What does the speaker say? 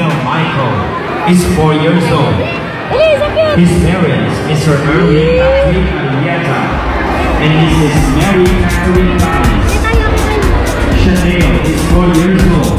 Gabriel Michael is four years old. His parents is her Patrick Arrieta and his is Mary Mary, Barnes. Chanel is four years old.